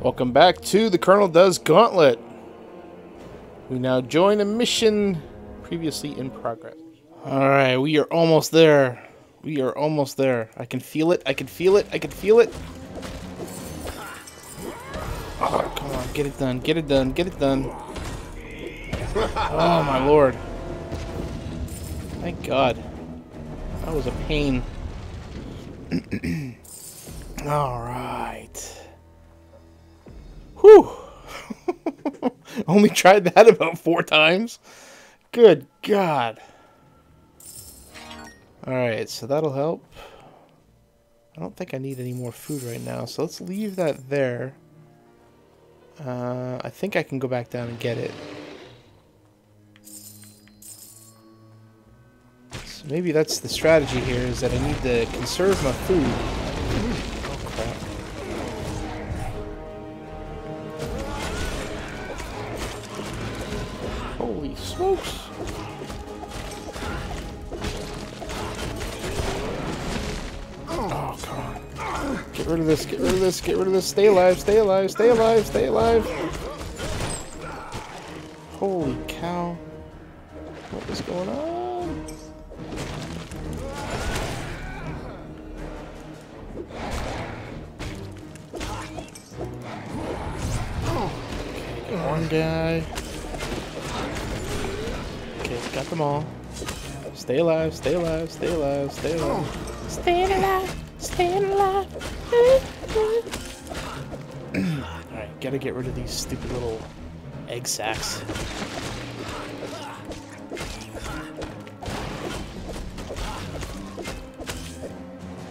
Welcome back to the Colonel Does Gauntlet. We now join a mission previously in progress. Alright, we are almost there. We are almost there. I can feel it. I can feel it. I can feel it. Oh, come on. Get it done. Get it done. Get it done. Oh, my lord. Thank God. That was a pain. Alright. Whew. Only tried that about four times. Good God. Alright, so that'll help. I don't think I need any more food right now, so let's leave that there. Uh, I think I can go back down and get it. So maybe that's the strategy here, is that I need to conserve my food. Get rid of this, get rid of this, get rid of this. Stay alive, stay alive, stay alive, stay alive. Holy cow. What is going on? Okay, one guy. Okay, got them all. Stay alive, stay alive, stay alive, stay alive. Staying alive, staying alive. Alright, gotta get rid of these stupid little egg sacks.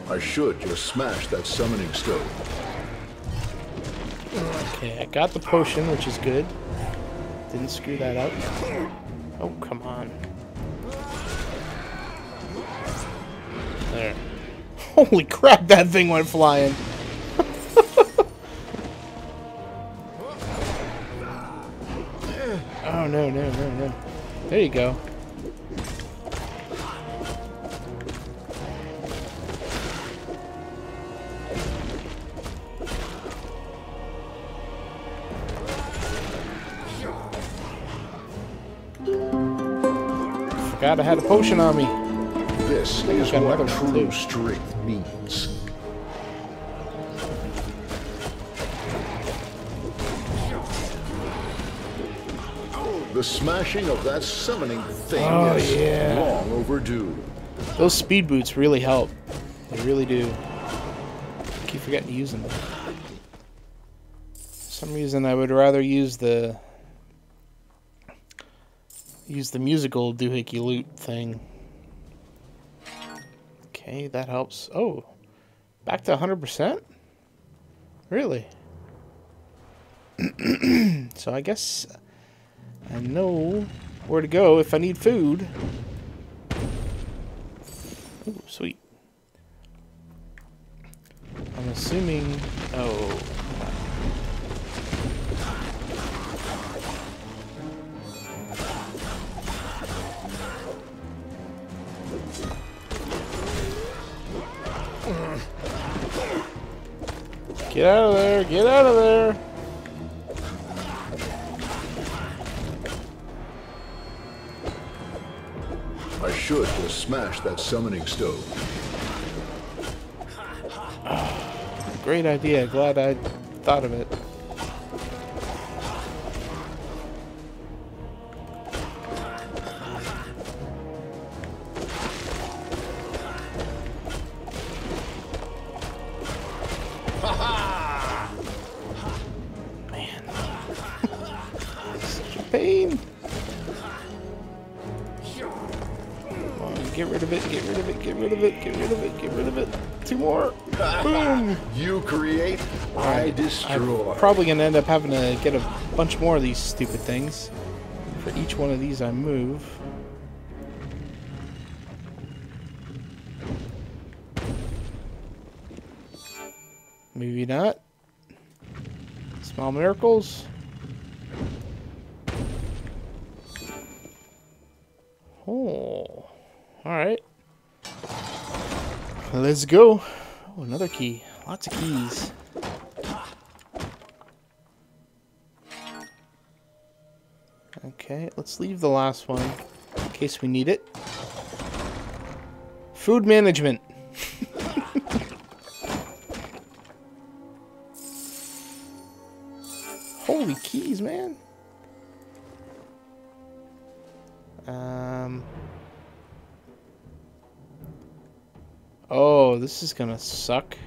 I should just smash that summoning stone. Okay, I got the potion, which is good. Didn't screw that up. Oh, come on. Holy crap, that thing went flying. oh, no, no, no, no. There you go. Forgot I had a potion on me. This is what true strength means. The smashing of that summoning thing Oh, is yeah. long overdue. Those speed boots really help. They really do. keep forgetting to use them. For some reason, I would rather use the use the musical doohickey loot thing. Okay, that helps. Oh, back to 100%? Really? so I guess I know where to go if I need food. Ooh, sweet. I'm assuming. Get out of there! Get out of there! I should just smash that summoning stone. Great idea. Glad I thought of it. Boom. You create, I destroy. I'm probably gonna end up having to get a bunch more of these stupid things. For each one of these I move. Maybe not. Small miracles. Oh. Alright. Let's go. Oh, another key. Lots of keys. Okay, let's leave the last one in case we need it. Food management. Holy keys, man. Um, Oh, this is gonna suck.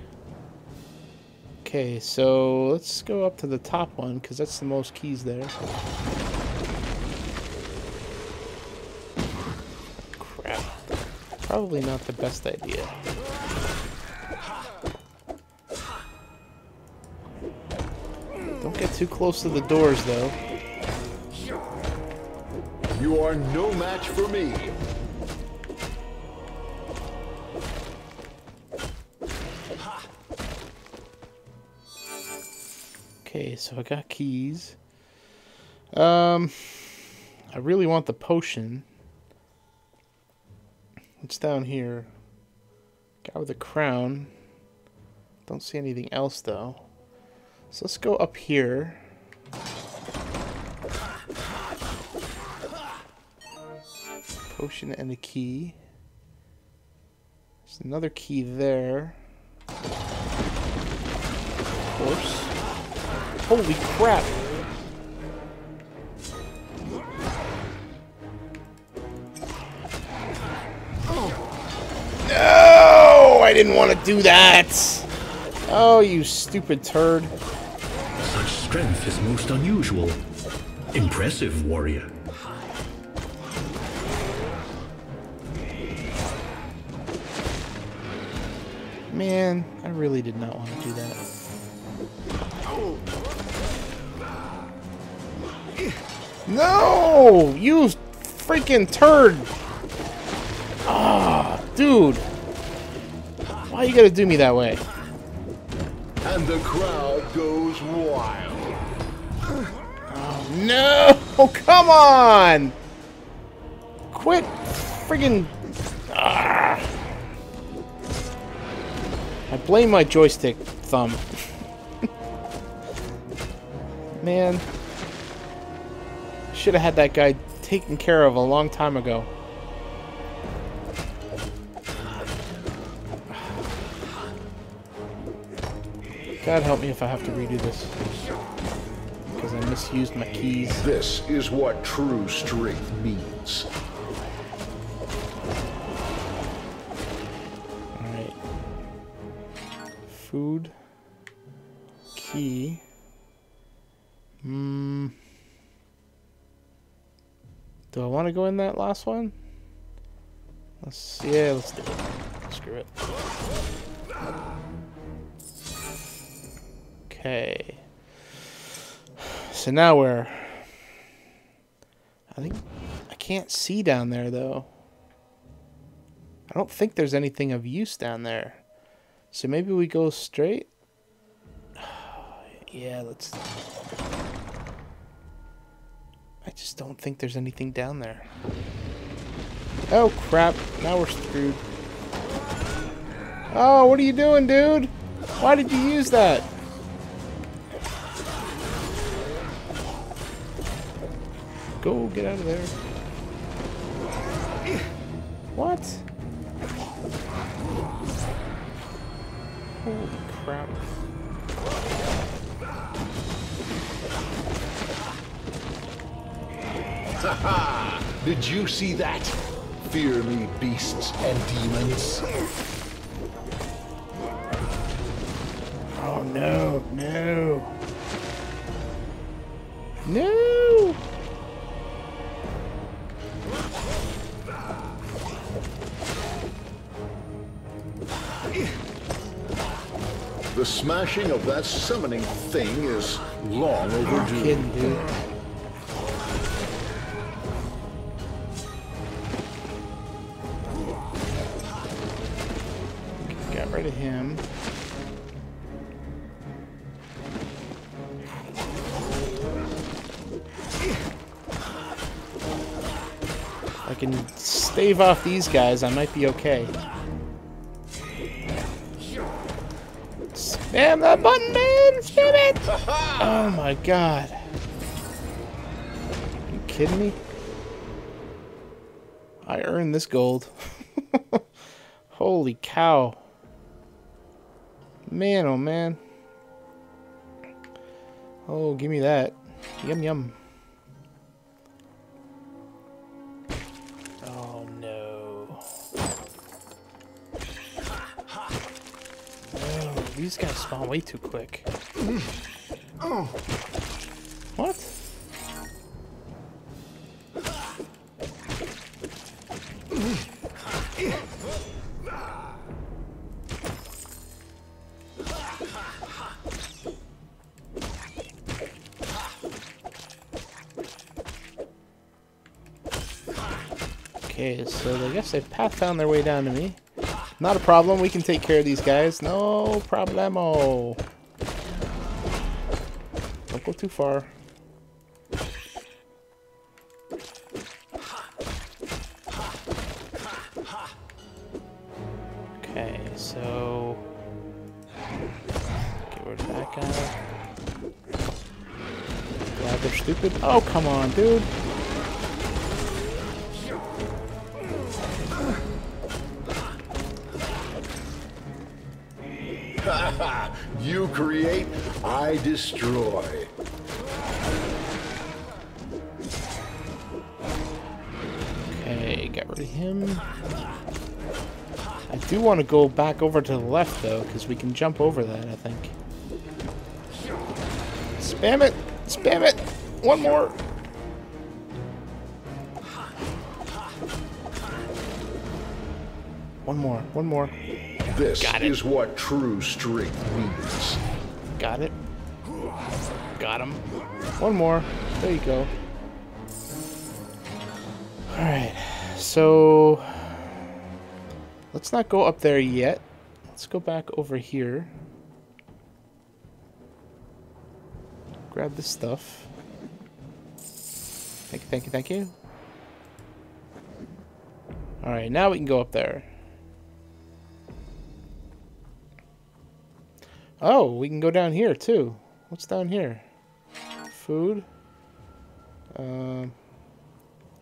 Okay, so let's go up to the top one because that's the most keys there. Crap. Probably not the best idea. Don't get too close to the doors, though. You are no match for me. Okay, so I got keys. Um, I really want the potion. It's down here. Guy with a crown. Don't see anything else though. So let's go up here. Potion and a key. There's another key there. Of course. Holy crap! No! I didn't want to do that! Oh, you stupid turd. Such strength is most unusual. Impressive, warrior. Man, I really did not want to do that. No! You freaking turd! Ah, dude! Why you gotta do me that way? And the crowd goes wild. No! Oh, Come on! Quit friggin' ah. I blame my joystick thumb. Man. Should have had that guy taken care of a long time ago. God help me if I have to redo this. Because I misused my keys. This is what true strength means. Alright. Food. Key. Do I want to go in that last one? Let's yeah, let's do it. Screw it. Okay. So now we're I think I can't see down there though. I don't think there's anything of use down there. So maybe we go straight? yeah, let's I just don't think there's anything down there. Oh crap, now we're screwed. Oh, what are you doing, dude? Why did you use that? Go, get out of there. What? Holy crap. Did you see that? Fear me, beasts and demons. Oh no, no. No! The smashing of that summoning thing is long overdue. Got rid of him. I can stave off these guys, I might be okay. Spam that button, man! Spam it! Oh my god. Are you kidding me? I earned this gold. Holy cow. Man, oh man. Oh, give me that. Yum, yum. Oh, no. Oh, these guys spawn way too quick. Mm. What? So I guess they've path found their way down to me. Not a problem, we can take care of these guys. No problemo. Don't go too far. Okay, so... Get rid of that guy. Glad they're stupid. Oh, come on, dude. I destroy. Okay, get rid of him. I do want to go back over to the left, though, because we can jump over that, I think. Spam it! Spam it! One more! One more, one more. This Got it. is what true strength means. Got it. Got him. One more. There you go. Alright, so... Let's not go up there yet. Let's go back over here. Grab this stuff. Thank you, thank you, thank you. Alright, now we can go up there. Oh, we can go down here too. What's down here? Food. Um.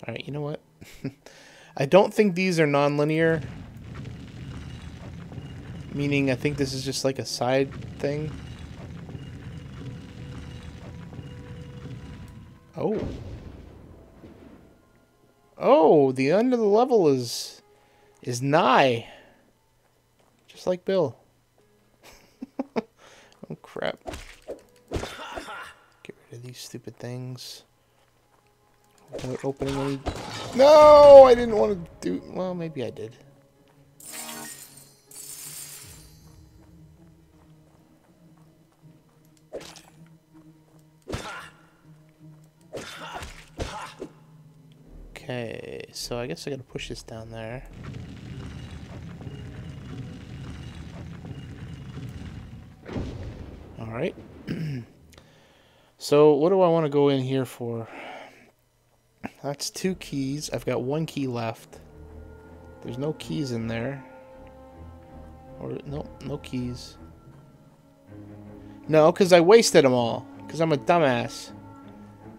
All right, you know what? I don't think these are non-linear. Meaning, I think this is just like a side thing. Oh. Oh, the end of the level is is nigh. Just like Bill. These stupid things. Without opening any... No! I didn't want to do... Well, maybe I did. Okay, so I guess I gotta push this down there. Alright. So, what do I want to go in here for? That's two keys. I've got one key left. There's no keys in there. Or, no, no keys. No, because I wasted them all. Because I'm a dumbass.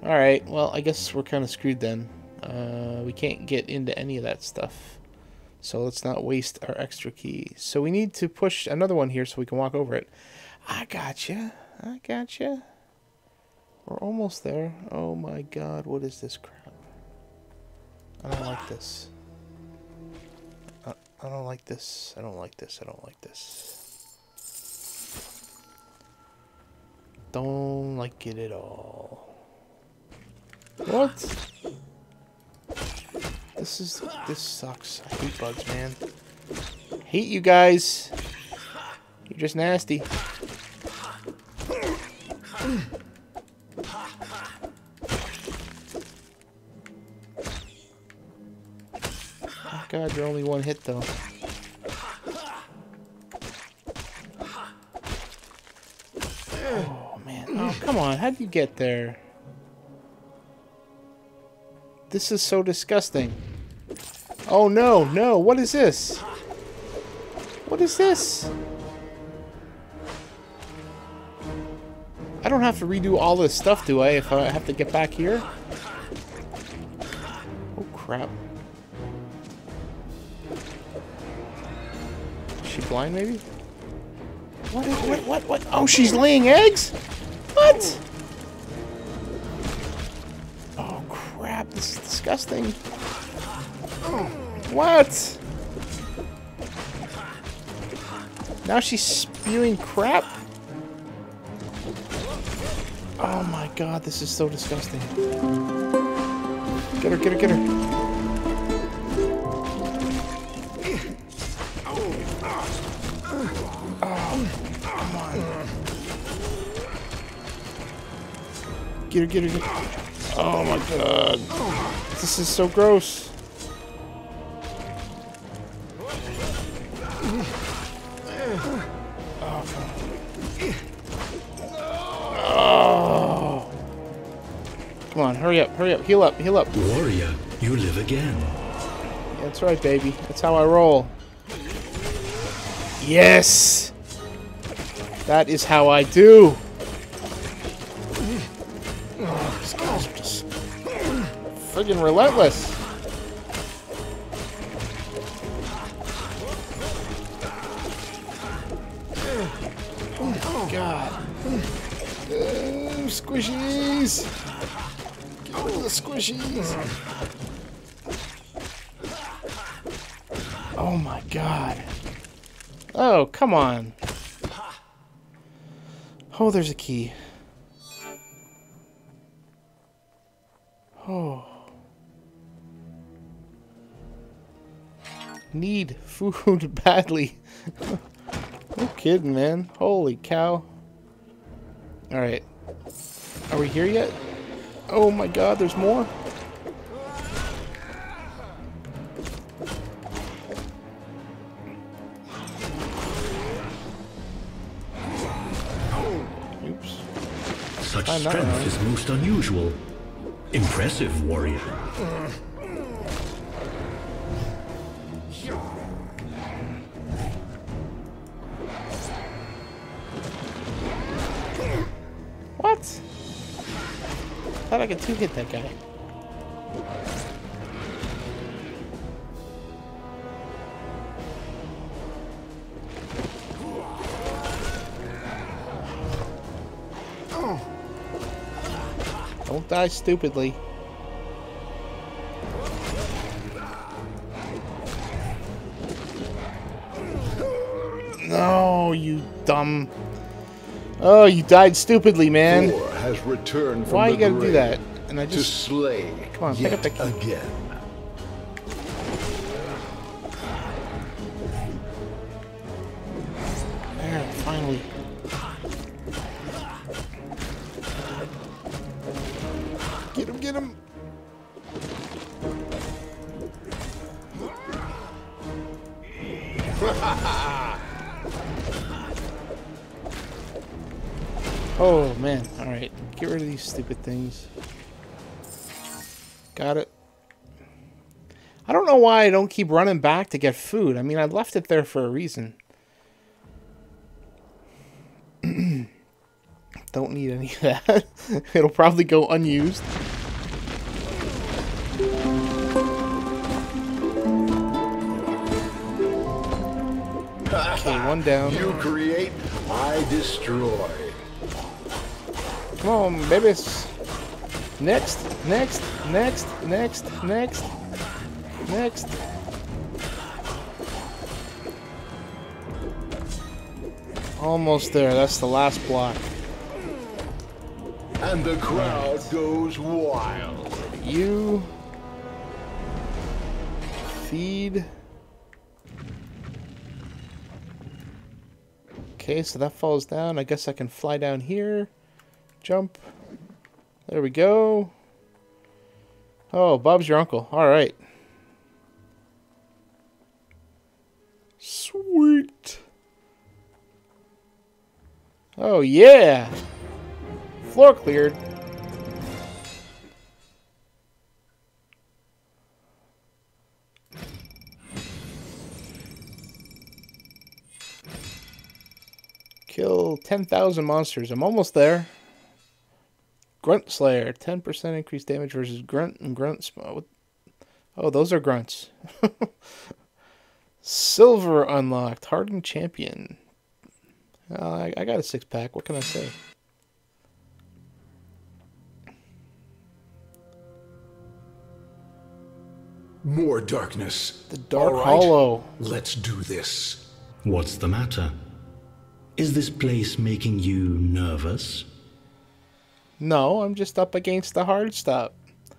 Alright, well, I guess we're kind of screwed then. Uh, we can't get into any of that stuff. So let's not waste our extra key. So we need to push another one here so we can walk over it. I gotcha. I gotcha. We're almost there. Oh my god, what is this crap? I don't like this. I, I don't like this. I don't like this. I don't like this. Don't like it at all. What? This is this sucks. I hate bugs, man. Hate you guys. You're just nasty. God, you're only one hit though. Oh man. Oh come on, how'd you get there? This is so disgusting. Oh no, no, what is this? What is this? I don't have to redo all this stuff, do I, if I have to get back here? Oh crap. She blind, maybe? What, what, what, what? Oh, she's laying eggs? What? Oh, crap. This is disgusting. Oh. What? Now she's spewing crap? Oh my god, this is so disgusting. Get her, get her, get her. Get her, get her, get her. Oh my god. This is so gross. Oh. Come on, hurry up, hurry up, heal up, heal up. Warrior, you live again. That's right, baby. That's how I roll. Yes! That is how I do. These guys are just friggin' relentless. God. Uh, squishies! Get rid of the squishies! Oh my god. Oh, come on. Oh, there's a key. Oh. Need food badly. no kidding, man. Holy cow. Alright. Are we here yet? Oh my god, there's more? Strength is most unusual. Impressive, warrior. What? Thought I could two hit that guy. Die stupidly. No, you dumb. Oh, you died stupidly, man. Has returned from Why you gotta do that? And I just slay Come on, pick up the key. again. These stupid things. Got it. I don't know why I don't keep running back to get food. I mean, I left it there for a reason. Don't need any of that. It'll probably go unused. Okay, one down. You create, I destroy. Come on, babies. Next, next, next, next, next, next. Almost there. That's the last block. And the crowd goes wild. You feed. Okay, so that falls down. I guess I can fly down here. Jump. There we go. Oh, Bob's your uncle. All right. Sweet. Oh, yeah. Floor cleared. Kill 10,000 monsters. I'm almost there. Grunt Slayer. 10% increased damage versus Grunt and Grunt. Oh, those are grunts. Silver unlocked. Hardened champion. Uh, I, I got a six pack. What can I say? More darkness. The Dark All right, Hollow. Let's do this. What's the matter? Is this place making you nervous? No, I'm just up against the hard stop.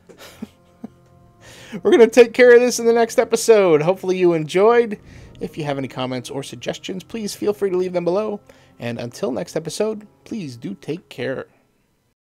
We're going to take care of this in the next episode. Hopefully, you enjoyed. If you have any comments or suggestions, please feel free to leave them below. And until next episode, please do take care.